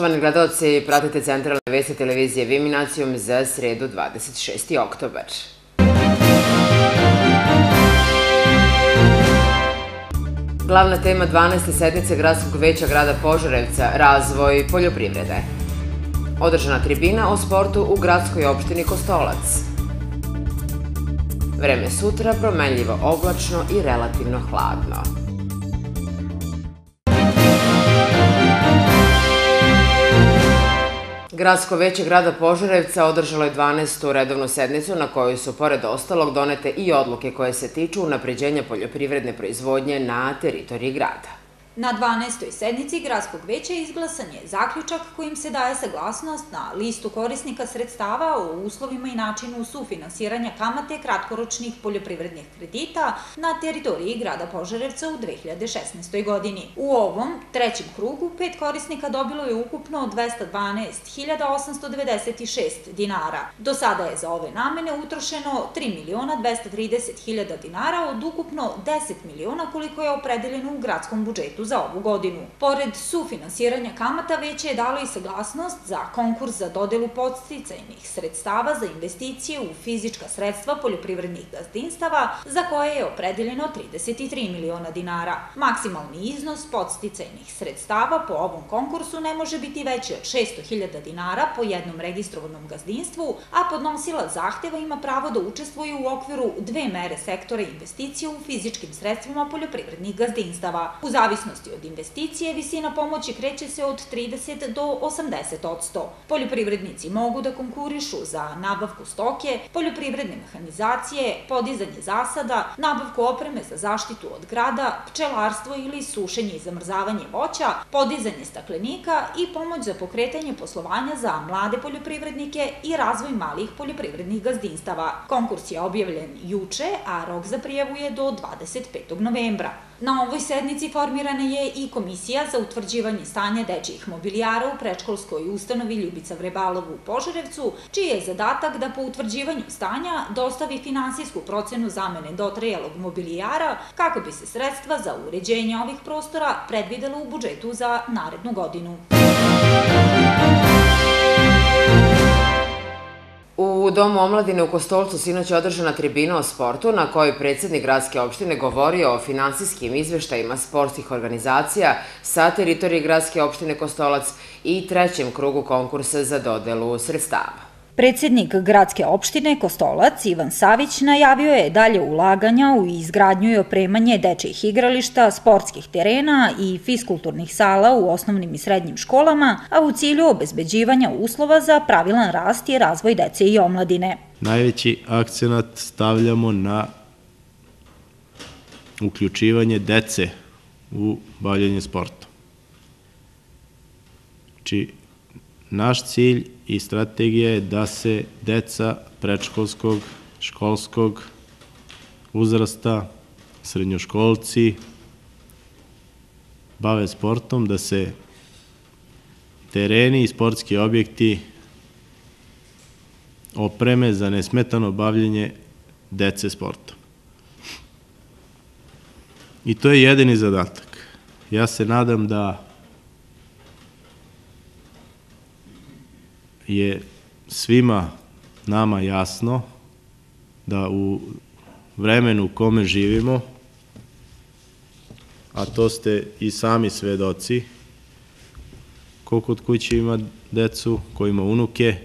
Poštovani gledalci, pratite centralne vesti televizije Viminacijom za sredu 26. oktobar. Glavna tema 12. sednice Gradskog veća grada Požarevca – razvoj poljoprivrede. Održana tribina o sportu u gradskoj opštini Kostolac. Vreme sutra promenljivo oblačno i relativno hladno. Gradsko veće grada Požarevca održalo je 12. redovnu sednicu na kojoj su, pored ostalog, donete i odluke koje se tiču unapređenja poljoprivredne proizvodnje na teritoriji grada. Na 12. sednici Gradskog veća izglasan je zaključak kojim se daje saglasnost na listu korisnika sredstava o uslovima i načinu sufinansiranja kamate kratkoročnih poljoprivrednih kredita na teritoriji grada Požarevca u 2016. godini. U ovom trećem krugu pet korisnika dobilo je ukupno 212.896 dinara. Do sada je za ove namene utrošeno 3.230.000 dinara od ukupno 10 miliona koliko je opredeljeno u gradskom budžetu za ovu godinu. Pored sufinansiranja kamata, veće je dalo i saglasnost za konkurs za dodelu podsticajnih sredstava za investicije u fizička sredstva poljoprivrednih gazdinstava, za koje je opredeljeno 33 miliona dinara. Maksimalni iznos podsticajnih sredstava po ovom konkursu ne može biti veći od 600.000 dinara po jednom registrovanom gazdinstvu, a podnosila zahteva ima pravo da učestvuje u okviru dve mere sektora investicije u fizičkim sredstvima poljoprivrednih gazdinstava. U zavisnosti zavisnosti od investicije, visina pomoći kreće se od 30 do 80 odsto. Poljoprivrednici mogu da konkurišu za nabavku stoke, poljoprivredne mehanizacije, podizanje zasada, nabavku opreme za zaštitu od grada, pčelarstvo ili sušenje i zamrzavanje voća, podizanje staklenika i pomoć za pokretanje poslovanja za mlade poljoprivrednike i razvoj malih poljoprivrednih gazdinstava. Konkurs je objavljen juče, a rok za prijavu je do 25. novembra. Na ovoj sednici formirana je i Komisija za utvrđivanje stanja dečijih mobilijara u prečkolskoj ustanovi Ljubica Vrebalovu u Požarevcu, čiji je zadatak da po utvrđivanju stanja dostavi finansijsku procenu zamene dotrajalog mobilijara kako bi se sredstva za uređenje ovih prostora predvidela u budžetu za narednu godinu. U Domu omladine u Kostolcu sinoć je održana tribina o sportu na kojoj predsednik gradske opštine govorio o finansijskim izveštajima sportskih organizacija sa teritorije gradske opštine Kostolac i trećem krugu konkursa za dodelu sredstava. Predsednik gradske opštine Kostolac Ivan Savić najavio je dalje ulaganja u izgradnju i opremanje dečjih igrališta, sportskih terena i fiskulturnih sala u osnovnim i srednjim školama, a u cilju obezbeđivanja uslova za pravilan rast i razvoj dece i omladine. Najveći akcenat stavljamo na uključivanje dece u bavljanje sportom. Či znači, naš cilj i strategija je da se deca prečkolskog, školskog uzrasta, srednjoškolci bave sportom, da se tereni i sportski objekti opreme za nesmetano bavljenje dece sportom. I to je jedini zadatak. Ja se nadam da je svima nama jasno da u vremenu u kome živimo, a to ste i sami svedoci, ko kod kuće ima decu, ko ima unuke,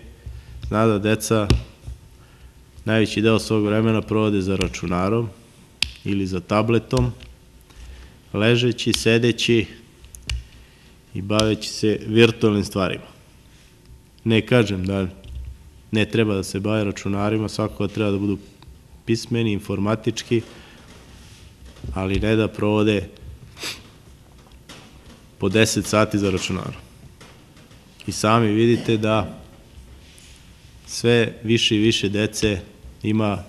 zna da deca najveći deo svog vremena provode za računarom ili za tabletom, ležeći, sedeći i baveći se virtualnim stvarima. Ne kažem da ne treba da se bave računarima, svakako treba da budu pismeni, informatički, ali ne da provode po 10 sati za računarom. I sami vidite da sve više i više dece ima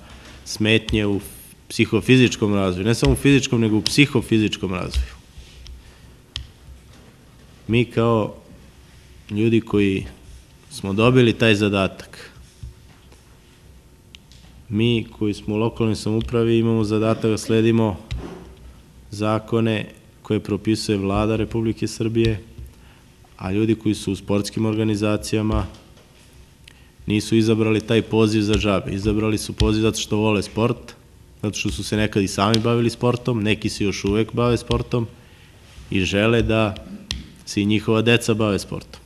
smetnje u psihofizičkom razvoju, ne samo u fizičkom, nego u psihofizičkom razvoju. Mi kao ljudi koji smo dobili taj zadatak. Mi koji smo u lokalnoj samupravi imamo zadatak da sledimo zakone koje propisuje vlada Republike Srbije, a ljudi koji su u sportskim organizacijama nisu izabrali taj poziv za džabe. Izabrali su poziv zato što vole sport, zato što su se nekad i sami bavili sportom, neki se još uvek bave sportom i žele da se i njihova deca bave sportom.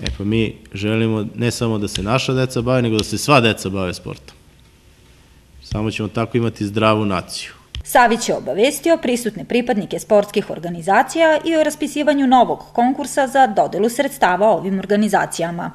E pa mi želimo ne samo da se naša deca bave, nego da se sva deca bave sportom. Samo ćemo tako imati zdravu naciju. Savić je obavestio prisutne pripadnike sportskih organizacija i o raspisivanju novog konkursa za dodelu sredstava ovim organizacijama.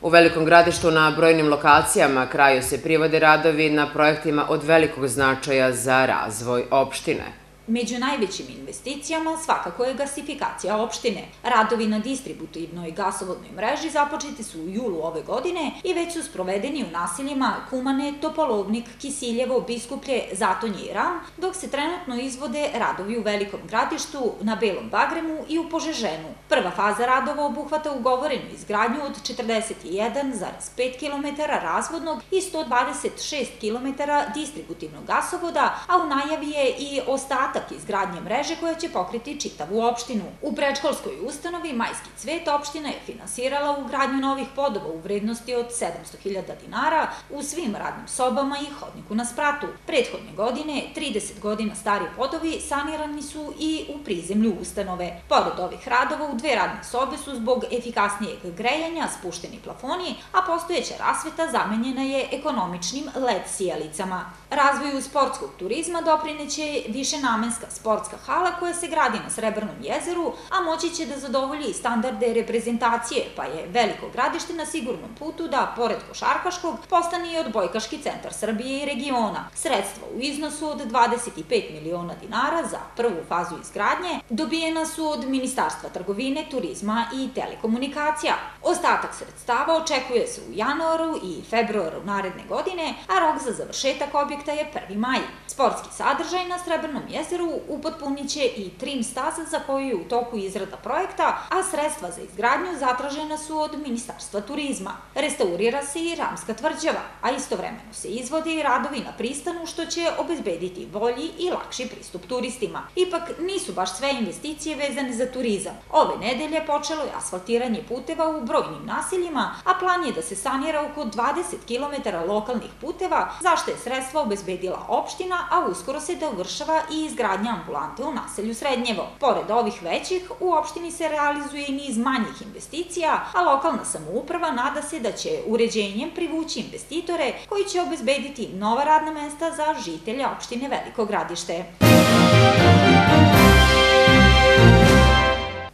U Velikom gradištu na brojnim lokacijama kraju se privode radovi na projektima od velikog značaja za razvoj opštine. Među najvećim investicijama svakako je gasifikacija opštine. Radovi na distributivnoj gasovodnoj mreži započeti su u julu ove godine i već su sprovedeni u naseljima Kumane, Topolovnik, Kisiljevo, Biskuplje, Zatonje i Ram, dok se trenutno izvode radovi u Velikom gradištu, na Belom Bagremu i u Požeženu. Prva faza radova obuhvata ugovorenu izgradnju od 41,5 km razvodnog i 126 km distributivnog gasovoda, a u najavi je i ostatak nastavak izgradnje mreže koja će pokriti čitavu opštinu. U predškolskoj ustanovi Majski cvet opština je finansirala ugradnju novih podova u vrednosti od 700.000 dinara u svim radnim sobama i hodniku na spratu. Prethodne godine, 30 godina stari podovi sanirani su i u prizemlju ustanove. Pored ovih radova u dve radne sobe su zbog efikasnijeg grejanja spušteni plafoni, a postojeća rasveta zamenjena je ekonomičnim LED sijalicama. Razvoju sportskog turizma doprineće više namenska sportska hala koja se gradi na Srebrnom jezeru, a moći će da zadovolji standarde reprezentacije, pa je veliko gradište na sigurnom putu da, pored košarkaškog, postane i odbojkaški centar Srbije i regiona. Sredstva u iznosu od 25 miliona dinara za prvu fazu izgradnje dobijena su od Ministarstva trgovine, turizma i telekomunikacija. Ostatak sredstava očekuje se u januaru i februaru naredne godine, a rok za završetak objekta je 1. maj. Sportski sadržaj na Srebrnom jezeru upotpunit će i trim staza za koju je u toku izrada projekta, a sredstva za izgradnju zatražena su od Ministarstva turizma. Restaurira se i Ramska tvrđava, a istovremeno se izvode i radovi na pristanu što će obezbediti bolji i lakši pristup turistima. Ipak nisu baš sve investicije vezane za turizam. Ove nedelje počelo je asfaltiranje puteva u brojnim naseljima, a plan je da se sanira oko 20 km lokalnih puteva, zašto je sredstva obezbedila opština, a uskoro se dovršava i izgradnja ambulante u naselju Srednjevo. Pored ovih većih, u opštini se realizuje i niz manjih investicija, a lokalna samouprava nada se da će uređenjem privući investitore koji će obezbediti nova radna mesta za žitelja opštine Veliko gradište.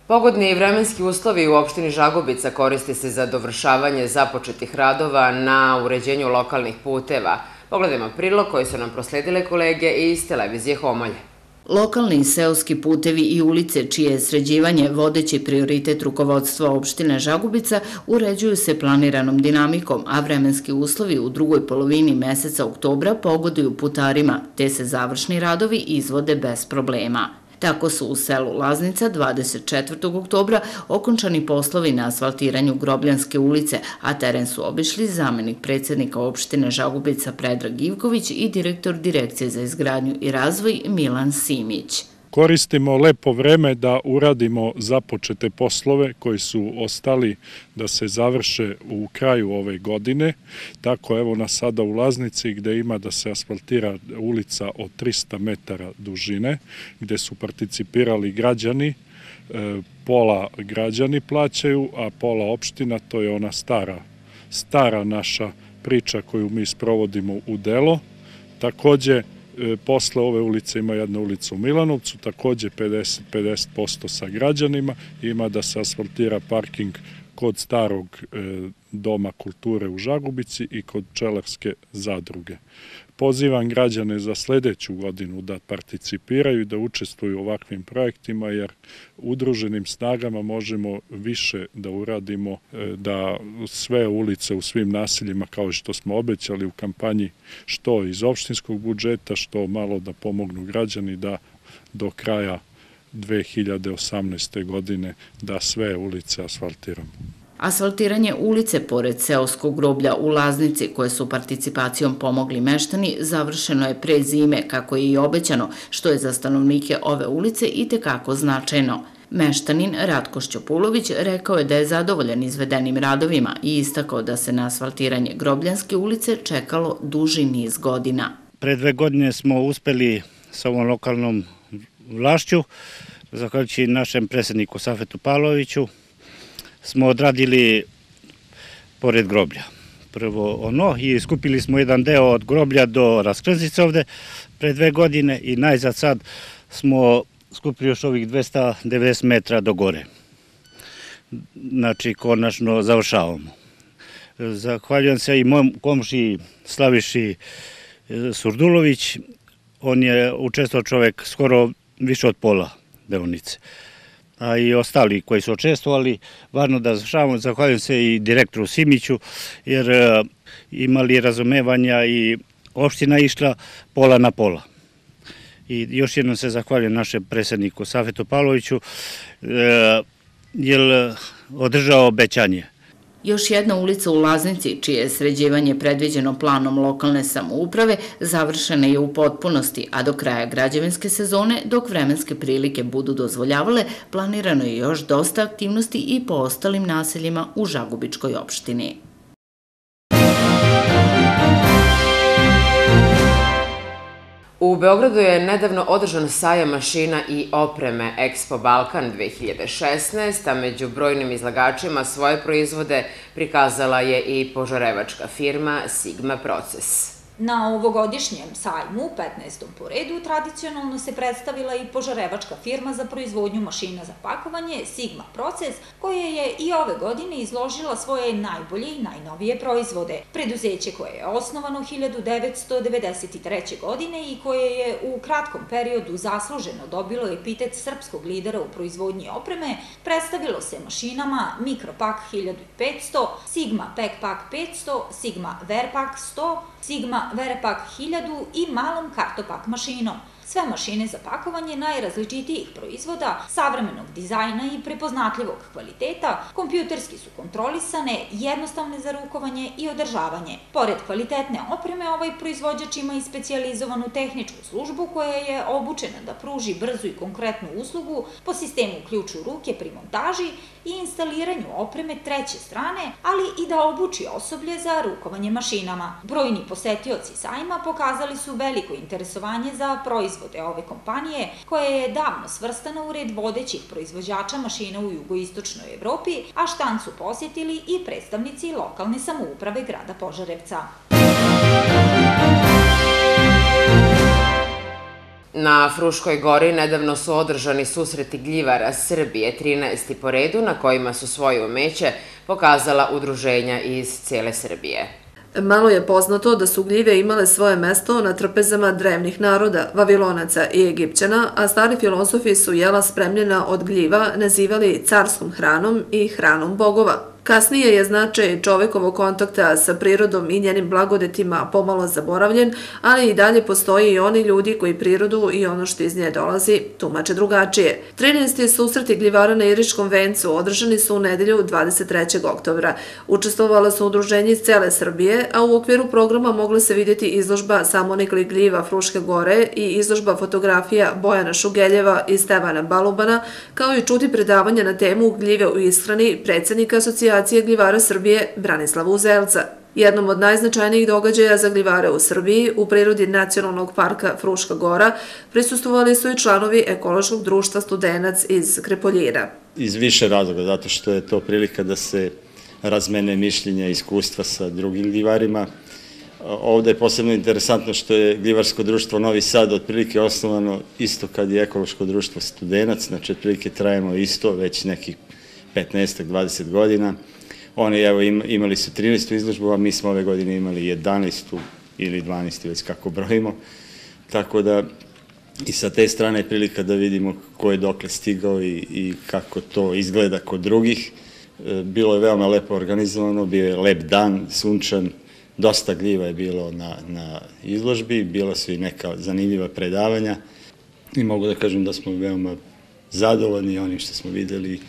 Pogodni vremenski uslovi u opštini Žagubica koriste se za dovršavanje započetih radova na uređenju lokalnih puteva. Pogledajmo prilog koji su nam prosledile kolege iz televizije Homolje. Lokalni i seoski putevi i ulice, čije je sređivanje vodeći prioritet rukovodstva opštine Žagubica, uređuju se planiranom dinamikom, a vremenski uslovi u drugoj polovini meseca oktobra pogoduju putarima, te se završni radovi izvode bez problema. Tako su u selu Laznica 24. oktobra okončani poslovi na asfaltiranju Grobljanske ulice, a teren su obišli zamenik predsednika opštine Žagubica Predrag Ivković i direktor Direkcije za izgradnju i razvoj Milan Simić koristimo lepo vreme da uradimo započete poslove koji su ostali da se završe u kraju ove godine. Tako evo na sada u Laznici gde ima da se asfaltira ulica od 300 metara dužine, gde su participirali građani, e, pola građani plaćaju, a pola opština, to je ona stara, stara naša priča koju mi sprovodimo u delo. Takođe, posle ove ulice ima jedna ulica u Milanovcu, takođe 50%, 50 sa građanima, ima da se asfaltira parking kod starog e, Doma kulture u Žagubici i kod Čelarske zadruge. Pozivam građane za sledeću godinu da participiraju i da učestvuju u ovakvim projektima, jer udruženim snagama možemo više da uradimo, e, da sve ulice u svim naseljima, kao što smo obećali u kampanji, što iz opštinskog budžeta, što malo da pomognu građani da do kraja 2018. godine da sve ulice asfaltiramo. Asfaltiranje ulice pored seoskog groblja u Laznici, koje su participacijom pomogli meštani, završeno je pre zime, kako je i obećano, što je za stanovnike ove ulice i tekako značajno. Meštanin Ratko Šćopulović rekao je da je zadovoljan izvedenim radovima i istakao da se na asfaltiranje Grobljanske ulice čekalo duži niz godina. Pre dve godine smo uspeli sa ovom lokalnom vlašću, zahvaljujući našem predsedniku Safetu Pavloviću, smo odradili pored groblja. Prvo ono i skupili smo jedan deo od groblja do raskrzice ovde pre dve godine i najzad sad smo skupili još ovih 290 metra do gore. Znači, konačno završavamo. Zahvaljujem se i mojom komši Slaviši Surdulović. On je učestvao čovek skoro više od pola deonice a i ostali koji su učestvovali, varno da završavamo. Zahvaljujem se i direktoru Simiću, jer e, imali razumevanja i opština išla pola na pola. I još jednom se zahvaljujem našem predsedniku Safetu Pavloviću, e, jer održao obećanje. Još jedna ulica u Laznici, čije je sređivanje predviđeno planom lokalne samouprave, završena je u potpunosti, a do kraja građevinske sezone, dok vremenske prilike budu dozvoljavale, planirano je još dosta aktivnosti i po ostalim naseljima u Žagubičkoj opštini. U Beogradu je nedavno održan sajam mašina i opreme Expo Balkan 2016, a među brojnim izlagačima svoje proizvode prikazala je i požarevačka firma Sigma Proces. Na ovogodišnjem sajmu, 15. po redu, tradicionalno se predstavila i požarevačka firma za proizvodnju mašina za pakovanje Sigma Proces, koja je i ove godine izložila svoje najbolje i najnovije proizvode. Preduzeće koje je osnovano 1993. godine i koje je u kratkom periodu zasluženo dobilo epitet srpskog lidera u proizvodnji opreme, predstavilo se mašinama Micropack 1500, Sigma Packpack 500, Sigma Verpack 100, Sigma Verepak 1000 i malom kartopak mašinom. Sve mašine za pakovanje najrazličitijih proizvoda, savremenog dizajna i prepoznatljivog kvaliteta, kompjuterski su kontrolisane, jednostavne za rukovanje i održavanje. Pored kvalitetne opreme, ovaj proizvođač ima i specijalizovanu tehničku službu koja je obučena da pruži brzu i konkretnu uslugu po sistemu ključ u ruke pri montaži i instaliranju opreme treće strane, ali i da obuči osoblje za rukovanje mašinama. Brojni posetioci sajma pokazali su veliko interesovanje za proizvode ove kompanije, koja je davno svrstana u red vodećih proizvođača mašina u jugoistočnoj Evropi, a štan su posjetili i predstavnici lokalne samouprave grada Požarevca. Na Fruškoj gori nedavno su održani susreti gljivara Srbije 13. po redu na kojima su svoje umeće pokazala udruženja iz cijele Srbije. Malo je poznato da su gljive imale svoje mesto na trpezama drevnih naroda, Vavilonaca i Egipćana, a stari filozofi su jela spremljena od gljiva nazivali carskom hranom i hranom bogova. Kasnije je značaj čovekovog kontakta sa prirodom i njenim blagodetima pomalo zaboravljen, ali i dalje postoji i oni ljudi koji prirodu i ono što iz nje dolazi tumače drugačije. 13. susreti gljivara na Iričkom vencu održani su u nedelju 23. oktobra. Učestvovala su udruženje iz cele Srbije, a u okviru programa mogla se vidjeti izložba samonikli gljiva Fruške gore i izložba fotografija Bojana Šugeljeva i Stevana Balubana, kao i čuti predavanja na temu gljive u ishrani predsednika asocijacije Asocijacije gljivara Srbije Branislava Uzelca. Jednom od najznačajnijih događaja za gljivare u Srbiji u prirodi Nacionalnog parka Fruška gora prisustovali su i članovi ekološkog društva Studenac iz Krepoljina. Iz više razloga, zato što je to prilika da se razmene mišljenja i iskustva sa drugim gljivarima. Ovde je posebno interesantno što je gljivarsko društvo Novi Sad otprilike osnovano isto kad je ekološko društvo Studenac, znači otprilike trajemo isto već nekih 15-20 godina. Oni evo imali su 13. izložbu, a mi smo ove godine imali 11. ili 12. već kako brojimo. Tako da i sa te strane je prilika da vidimo ko je dokle stigao i, i kako to izgleda kod drugih. E, bilo je veoma lepo organizovano, bio je lep dan, sunčan, dosta gljiva je bilo na, na izložbi, bila su i neka zanimljiva predavanja i mogu da kažem da smo veoma zadovoljni onim što smo videli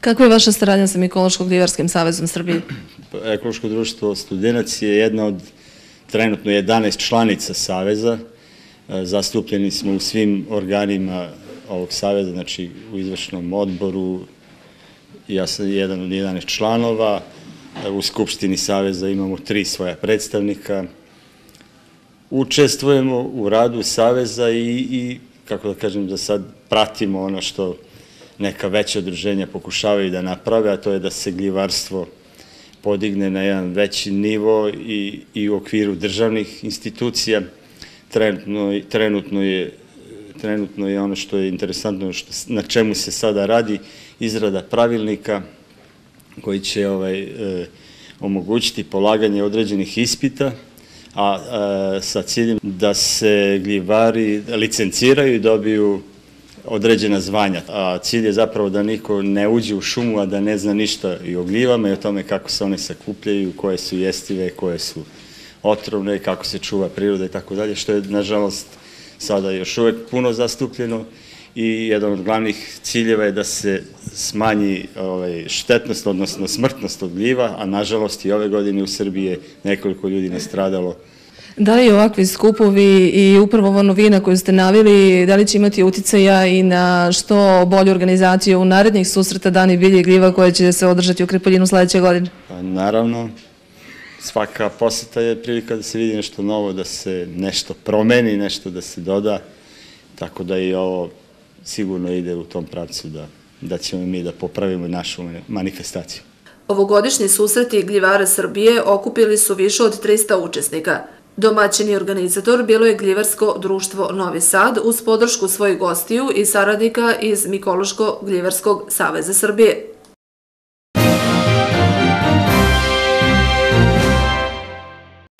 Kakva je vaša saradnja sa Mikološko-gljivarskim savezom Srbije? Ekološko društvo Studenac je jedna od trenutno 11 članica Saveza. E, zastupljeni smo u svim organima ovog Saveza, znači u izvršnom odboru, ja sam jedan od 11 članova, e, u Skupštini Saveza imamo tri svoja predstavnika, učestvujemo u radu Saveza i, i kako da kažem, da sad pratimo ono što neka veća odruženja pokušavaju da naprave, a to je da se gljivarstvo podigne na jedan veći nivo i, i u okviru državnih institucija. Trenutno, trenutno, je, trenutno je ono što je interesantno, što, na čemu se sada radi, izrada pravilnika koji će ovaj, e, omogućiti polaganje određenih ispita, a, a sa ciljem da se gljivari licenciraju i dobiju određena zvanja. A cilj je zapravo da niko ne uđe u šumu, a da ne zna ništa i o gljivama i o tome kako se one sakupljaju, koje su jestive, koje su otrovne, kako se čuva priroda i tako dalje, što je, nažalost, sada još uvek puno zastupljeno i jedan od glavnih ciljeva je da se smanji ovaj, štetnost, odnosno smrtnost od gljiva, a nažalost i ove godine u Srbiji je nekoliko ljudi nastradalo Da li ovakvi skupovi i upravo ova novina koju ste navili, da li će imati uticaja i na što bolju organizaciju u narednih susreta Dani bilje i gljiva koje će se održati u Kripoljinu sledeće godine? Pa, naravno, svaka poseta je prilika da se vidi nešto novo, da se nešto promeni, nešto da se doda, tako da i ovo sigurno ide u tom pravcu da, da ćemo mi da popravimo našu manifestaciju. Ovogodišnji susreti gljivara Srbije okupili su više od 300 učesnika. Domaćini organizator bilo je Gljivarsko društvo Novi Sad uz podršku svojih gostiju i saradnika iz Mikološko-Gljivarskog saveza Srbije.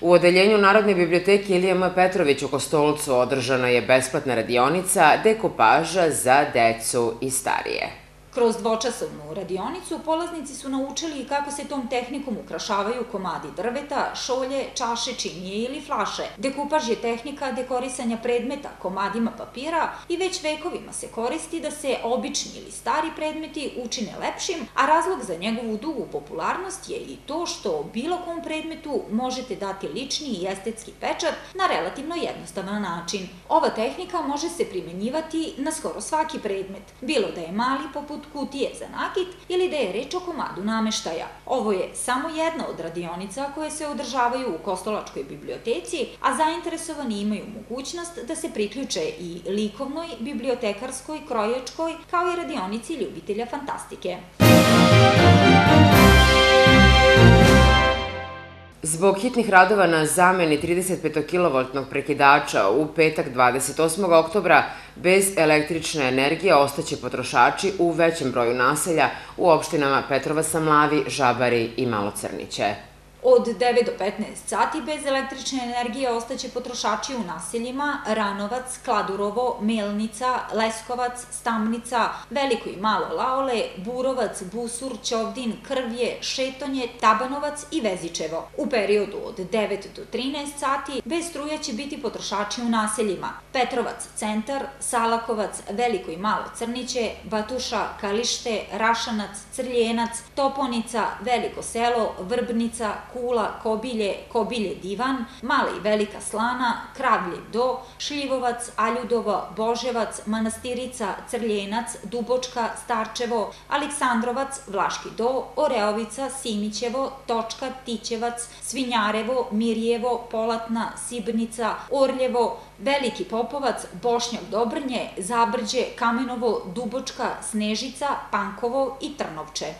U odeljenju Narodne biblioteke Ilija Petrović u Kostolcu održana je besplatna radionica Dekopaža za decu i starije. Kroz dvočasovnu radionicu polaznici su naučili kako se tom tehnikom ukrašavaju komadi drveta, šolje, čaše, činije ili flaše. Dekupaž je tehnika dekorisanja predmeta komadima papira i već vekovima se koristi da se obični ili stari predmeti učine lepšim, a razlog za njegovu dugu popularnost je i to što bilo kom predmetu možete dati lični i estetski pečat na relativno jednostavan način. Ova tehnika može se primenjivati na skoro svaki predmet, bilo da je mali poput poput kutije za nakit ili da je reč o komadu nameštaja. Ovo je samo jedna od radionica koje se održavaju u Kostolačkoj biblioteci, a zainteresovani imaju mogućnost da se priključe i likovnoj, bibliotekarskoj, krojačkoj, kao i radionici ljubitelja fantastike. Zbog hitnih radova na zameni 35 kV prekidača u petak 28. oktobra bez električne energije ostaće potrošači u većem broju naselja u opštinama Petrova Samlavi, Žabari i Malocrniće. Od 9 do 15 sati bez električne energije ostaće potrošači u naseljima Ranovac, Kladurovo, Melnica, Leskovac, Stamnica, Veliko i Malo Laole, Burovac, Busur, Ćovdin, Krvje, Šetonje, Tabanovac i Vezičevo. U periodu od 9 do 13 sati bez struje će biti potrošači u naseljima Petrovac, Centar, Salakovac, Veliko i Malo Crniće, Batuša, Kalište, Rašanac, Crljenac, Toponica, Veliko selo, Vrbnica, Kula, Kobilje, Kobilje Divan, Mala i Velika Slana, Kravlje Do, Šljivovac, Aljudova, Boževac, Manastirica, Crljenac, Dubočka, Starčevo, Aleksandrovac, Vlaški Do, Oreovica, Simićevo, Točka, Tićevac, Svinjarevo, Mirjevo, Polatna, Sibnica, Orljevo, Veliki Popovac, Bošnjak Dobrnje, Zabrđe, Kamenovo, Dubočka, Snežica, Pankovo i Trnovče.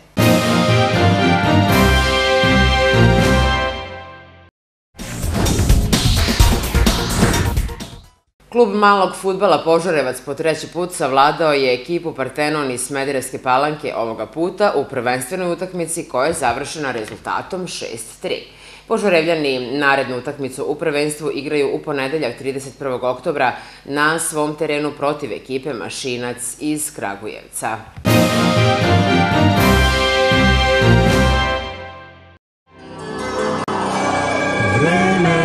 Klub malog futbala Požarevac po treći put savladao je ekipu Partenon iz Smederevske palanke ovoga puta u prvenstvenoj utakmici koja je završena rezultatom 6-3. Požarevljani narednu utakmicu u prvenstvu igraju u ponedeljak 31. oktobra na svom terenu protiv ekipe Mašinac iz Kragujevca. Vreme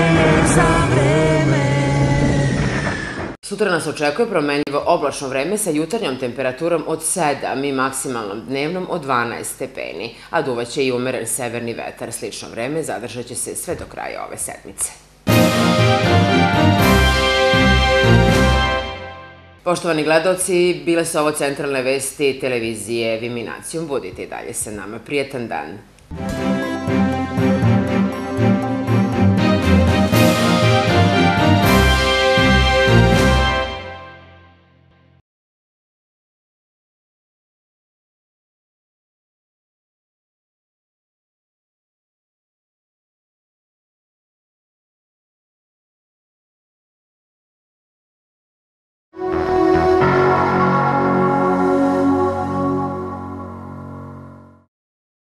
Sutra nas očekuje promenljivo oblačno vreme sa jutarnjom temperaturom od 7 i maksimalnom dnevnom od 12 stepeni, a duvaće i umeren severni vetar. Slično vreme zadržat će se sve do kraja ove sedmice. Poštovani gledalci, bile su ovo centralne vesti televizije Viminacijum. Budite i dalje sa nama. Prijetan dan.